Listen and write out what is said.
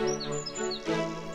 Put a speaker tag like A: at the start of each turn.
A: Música